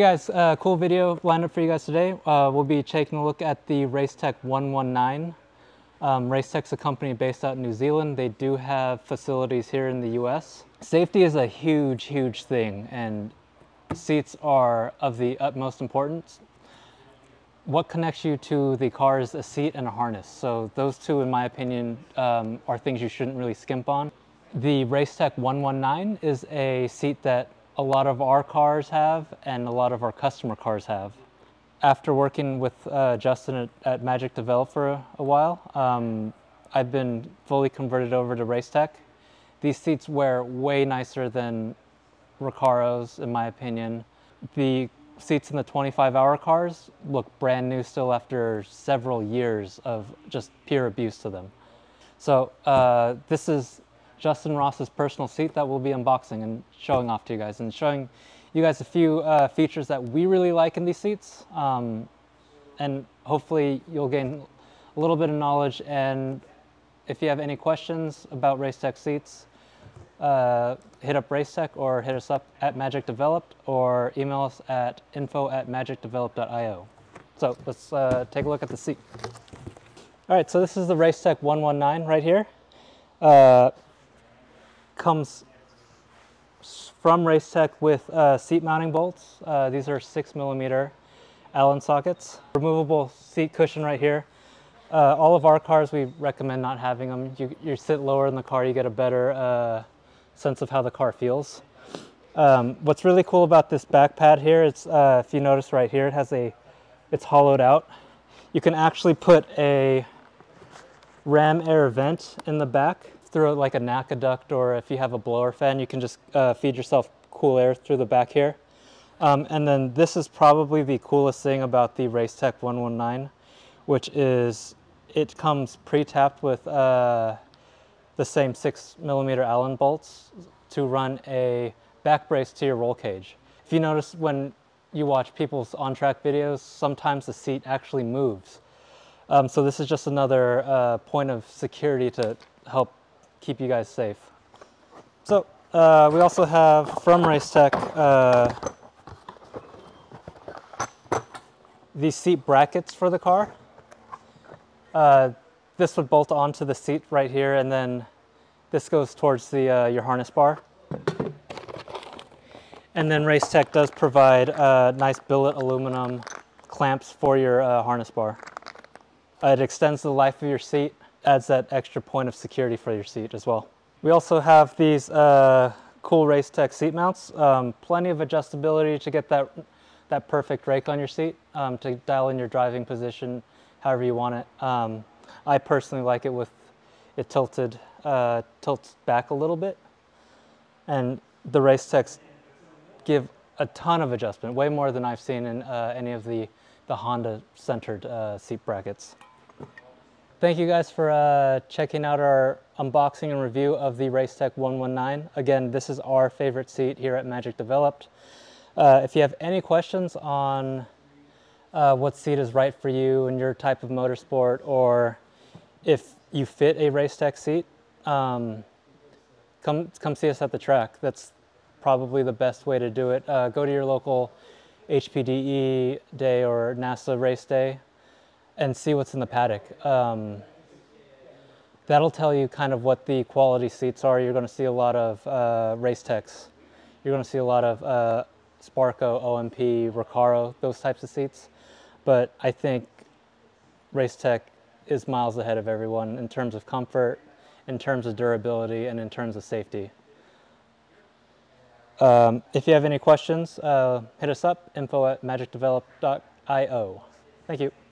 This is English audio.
guys, uh, cool video lined up for you guys today. Uh, we'll be taking a look at the Racetech 119. Um, Racetech's a company based out in New Zealand. They do have facilities here in the US. Safety is a huge, huge thing and seats are of the utmost importance. What connects you to the car is a seat and a harness. So those two, in my opinion, um, are things you shouldn't really skimp on. The Racetech 119 is a seat that a lot of our cars have and a lot of our customer cars have. After working with uh, Justin at, at, Magic Developed for a, a while, um, I've been fully converted over to Racetech. These seats wear way nicer than Recaro's, in my opinion. The seats in the 25 hour cars look brand new still after several years of just pure abuse to them. So uh, this is Justin Ross's personal seat that we'll be unboxing and showing off to you guys and showing you guys a few uh, features that we really like in these seats. Um, and hopefully you'll gain a little bit of knowledge and if you have any questions about Racetech seats, uh, hit up Racetech or hit us up at Magic Developed or email us at info at magicdeveloped.io. So let's uh, take a look at the seat. All right, so this is the Racetech 119 right here. Comes from Racetech with uh, seat mounting bolts. Uh, these are six millimeter Allen sockets. Removable seat cushion right here. Uh, all of our cars, we recommend not having them. You, you sit lower in the car, you get a better uh, sense of how the car feels. Um, what's really cool about this back pad here is, uh, if you notice right here, it has a, it's hollowed out. You can actually put a ram air vent in the back through like a NACA duct or if you have a blower fan, you can just uh, feed yourself cool air through the back here. Um, and then this is probably the coolest thing about the Racetech 119, which is it comes pre-tapped with uh, the same six millimeter Allen bolts to run a back brace to your roll cage. If you notice when you watch people's on-track videos, sometimes the seat actually moves. Um, so this is just another uh, point of security to help keep you guys safe. So uh, we also have from Racetech uh, these seat brackets for the car. Uh, this would bolt onto the seat right here and then this goes towards the uh, your harness bar. And then Racetech does provide uh, nice billet aluminum clamps for your uh, harness bar. it extends the life of your seat adds that extra point of security for your seat as well. We also have these uh, cool Racetech seat mounts. Um, plenty of adjustability to get that, that perfect rake on your seat, um, to dial in your driving position however you want it. Um, I personally like it with it tilted, uh, tilts back a little bit. And the Racetechs give a ton of adjustment, way more than I've seen in uh, any of the, the Honda-centered uh, seat brackets. Thank you guys for uh, checking out our unboxing and review of the Racetech 119. Again, this is our favorite seat here at Magic Developed. Uh, if you have any questions on uh, what seat is right for you and your type of motorsport, or if you fit a Racetech seat, um, come, come see us at the track. That's probably the best way to do it. Uh, go to your local HPDE day or NASA race day and see what's in the paddock. Um, that'll tell you kind of what the quality seats are. You're going to see a lot of uh, Racetechs. You're going to see a lot of uh, Sparco, OMP, Recaro, those types of seats. But I think Racetech is miles ahead of everyone in terms of comfort, in terms of durability, and in terms of safety. Um, if you have any questions, uh, hit us up, info at magicdeveloped.io. Thank you.